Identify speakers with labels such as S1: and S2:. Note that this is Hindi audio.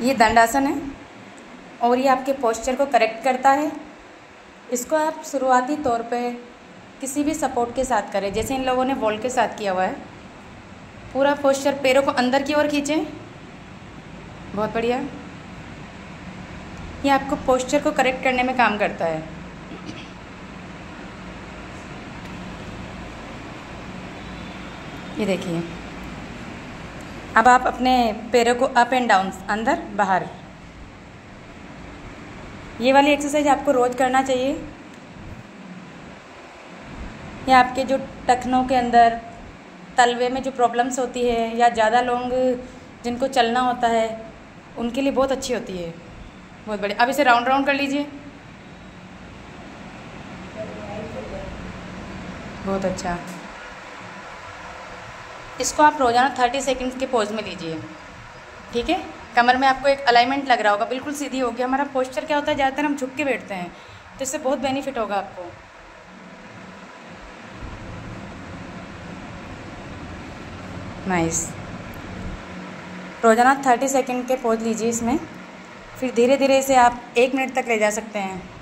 S1: ये दंडासन है और ये आपके पोस्चर को करेक्ट करता है। इसको आप शुरुआती तौर पे किसी भी सपोर्ट के साथ करें। जैसे इन लोगों ने वॉल के साथ किया हुआ है। पूरा पोस्चर पैरों को अंदर की ओर खींचें। बहुत बढ़िया। ये आपको पोस्चर को करेक्ट करने में काम करता है। ये देखिए। अब आप अपने पैरों को अप एंड डाउन अंदर, बाहर। ये वाली एक्सरसाइज आपको रोज़ करना चाहिए। या आपके जो टखनों के अंदर, तलवे में जो प्रॉब्लम्स होती है, या ज़्यादा लोग जिनको चलना होता है, उनके लिए बहुत अच्छी होती है। बहुत बढ़िया। अब इसे राउंड राउंड कर लीजिए। बहुत अच्छा। इसको आप रोज़ाना थर्टी सेकेंड्स के पोज में लीजिए ठीक है? कमर में आपको एक अलाइनमेंट लग रहा होगा, बिल्कुल सीधी होगी। हमारा पोस्चर क्या होता है? ज़्यादातर हम झुक के बैठते हैं तो इससे बहुत बेनिफिट होगा आपको। नाइस रोज़ाना थर्टी सेकेंड के पोज लीजिए इसमें। फिर धीरे धीरे इसे आप एक मिनट तक ले जा सकते हैं।